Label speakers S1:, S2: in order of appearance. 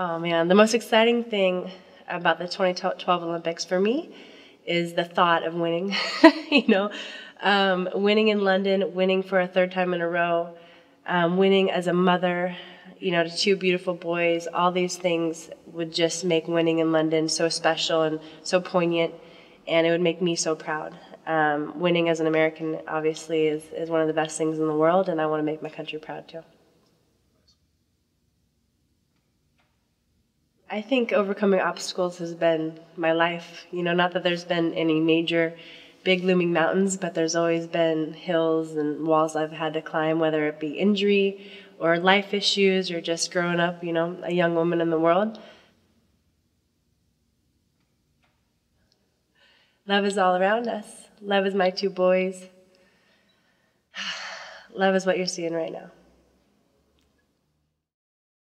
S1: Oh man, the most exciting thing about the 2012 Olympics for me is the thought of winning. you know, um, winning in London, winning for a third time in a row, um, winning as a mother, you know, to two beautiful boys. All these things would just make winning in London so special and so poignant, and it would make me so proud. Um, winning as an American, obviously, is, is one of the best things in the world, and I want to make my country proud too. I think overcoming obstacles has been my life. You know, not that there's been any major, big looming mountains, but there's always been hills and walls I've had to climb, whether it be injury or life issues or just growing up, you know, a young woman in the world. Love is all around us. Love is my two boys. Love is what you're seeing right now.